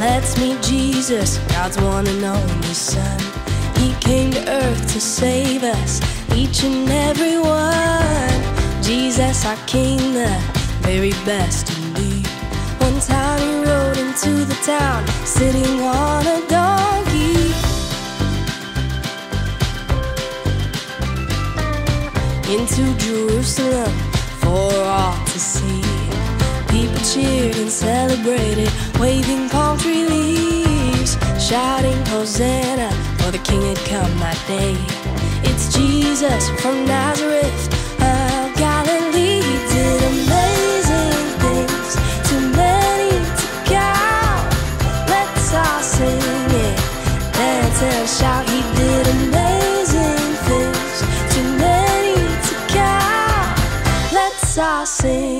Let's meet Jesus, God's one and only Son. He came to earth to save us, each and every one. Jesus, our King, the very best indeed. One time he rode into the town, sitting on a donkey. Into Jerusalem for all to see. People cheered and celebrated, waving palm tree leaves, shouting Hosanna, for the King had come that day. It's Jesus from Nazareth of Galilee. He did amazing things, too many to count. Let's all sing it, dance and shout. He did amazing things, too many to count. Let's all sing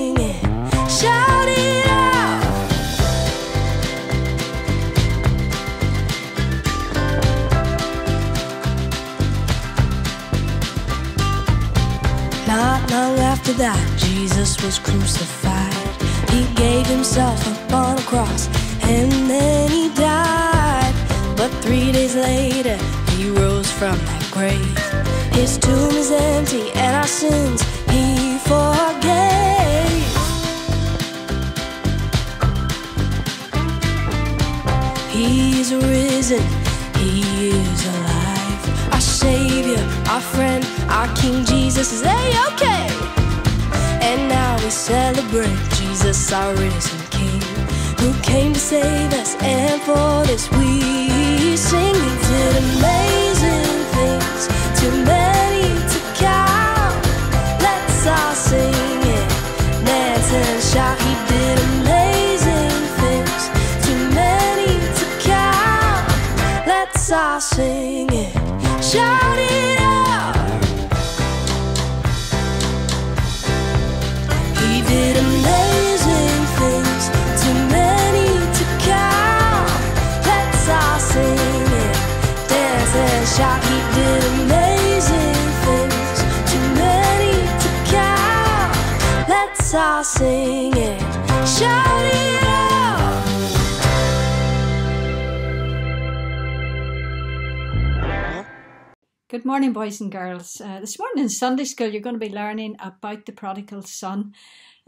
after that, Jesus was crucified. He gave himself up on a cross and then he died. But three days later, he rose from that grave. His tomb is empty and our sins he forgave. He's risen, he is alive. Our Savior, our friend, our King Jesus is A-OK. Now we celebrate Jesus, our risen King, who came to save us. And for this we sing. He did amazing things, to count. Sing it, shout it. Good morning, boys and girls. Uh, this morning in Sunday school, you're going to be learning about the prodigal son.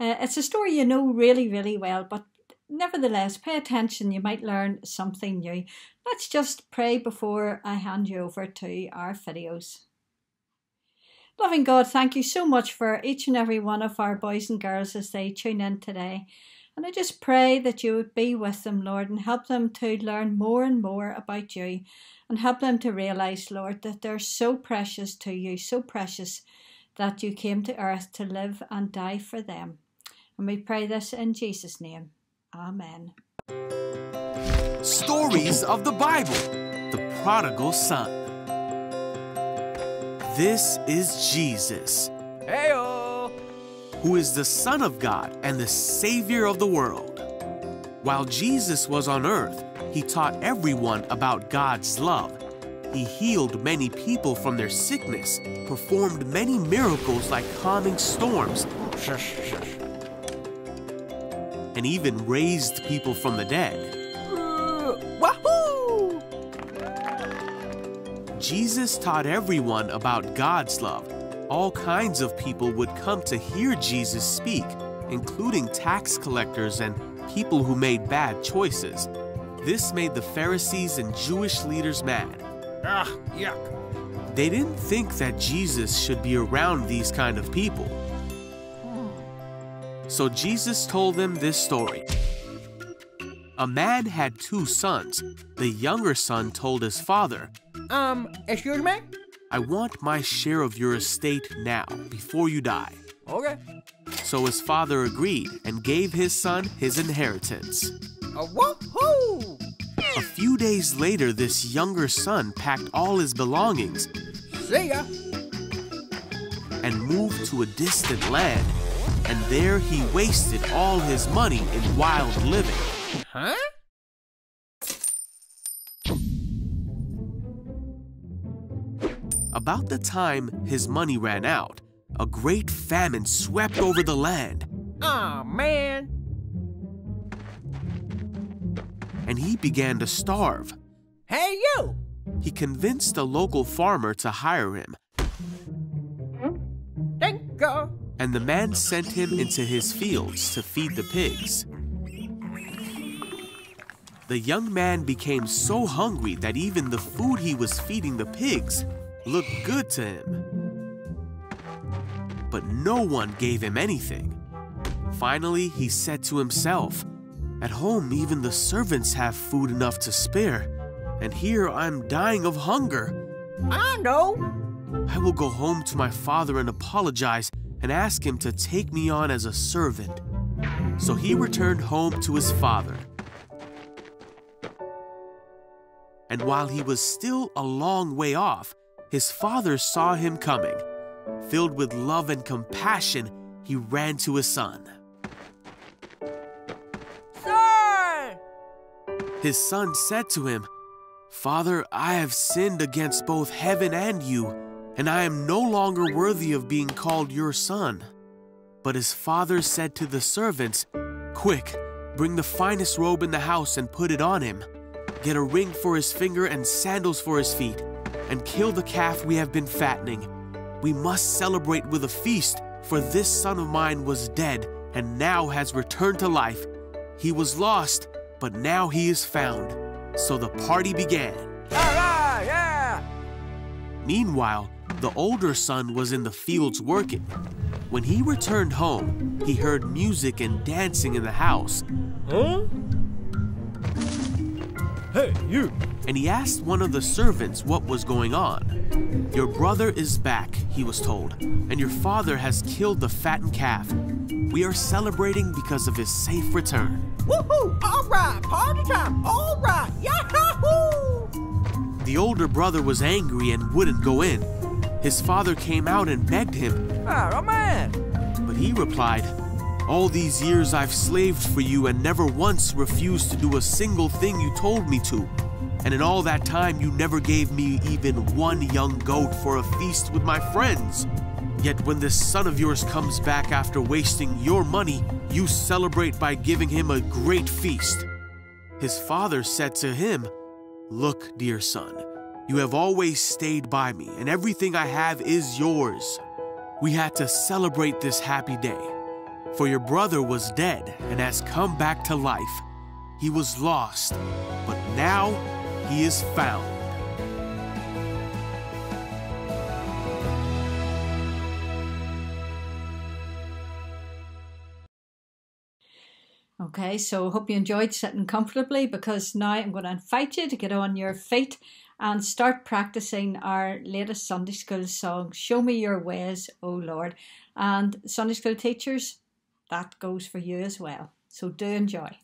Uh, it's a story you know really, really well, but nevertheless, pay attention. You might learn something new. Let's just pray before I hand you over to our videos. Loving God, thank you so much for each and every one of our boys and girls as they tune in today. And I just pray that you would be with them, Lord, and help them to learn more and more about you and help them to realize, Lord, that they're so precious to you, so precious that you came to earth to live and die for them. And we pray this in Jesus' name. Amen. Stories of the Bible The Prodigal Son. This is Jesus, Heyo! who is the Son of God and the Savior of the world. While Jesus was on earth, he taught everyone about God's love. He healed many people from their sickness, performed many miracles like calming storms, and even raised people from the dead. Jesus taught everyone about God's love. All kinds of people would come to hear Jesus speak, including tax collectors and people who made bad choices. This made the Pharisees and Jewish leaders mad. Ah, yuck. They didn't think that Jesus should be around these kind of people. So Jesus told them this story. A man had two sons. The younger son told his father, Um, excuse me? I want my share of your estate now, before you die. Okay. So his father agreed and gave his son his inheritance. Uh, woohoo! A few days later, this younger son packed all his belongings See ya. and moved to a distant land. And there he wasted all his money in wild living. Huh? About the time his money ran out, a great famine swept over the land. Aw, man. and he began to starve. Hey, you! He convinced a local farmer to hire him, Thank you. and the man sent him into his fields to feed the pigs. The young man became so hungry that even the food he was feeding the pigs looked good to him. But no one gave him anything. Finally, he said to himself, At home, even the servants have food enough to spare, and here I'm dying of hunger. I know. I will go home to my father and apologize and ask him to take me on as a servant. So he returned home to his father. And while he was still a long way off, his father saw him coming. Filled with love and compassion, he ran to his son. Sir! His son said to him, Father, I have sinned against both heaven and you, and I am no longer worthy of being called your son. But his father said to the servants, Quick, bring the finest robe in the house and put it on him. Get a ring for his finger and sandals for his feet, and kill the calf we have been fattening. We must celebrate with a feast, for this son of mine was dead and now has returned to life. He was lost, but now he is found. So the party began. Yeah, yeah! Meanwhile, the older son was in the fields working. When he returned home, he heard music and dancing in the house, Huh? Hey, you! and he asked one of the servants what was going on. Your brother is back, he was told, and your father has killed the fattened calf. We are celebrating because of his safe return. Woohoo! All right, party time! All right, yahoo! The older brother was angry and wouldn't go in. His father came out and begged him, Oh, man! But he replied, All these years I've slaved for you and never once refused to do a single thing you told me to. And in all that time, you never gave me even one young goat for a feast with my friends. Yet when this son of yours comes back after wasting your money, you celebrate by giving him a great feast. His father said to him, Look, dear son, you have always stayed by me, and everything I have is yours. We had to celebrate this happy day. For your brother was dead and has come back to life. He was lost, but now he is found. Okay, so hope you enjoyed sitting comfortably because now I'm going to invite you to get on your feet and start practicing our latest Sunday school song, Show Me Your Ways, O Lord. And Sunday school teachers, that goes for you as well. So do enjoy.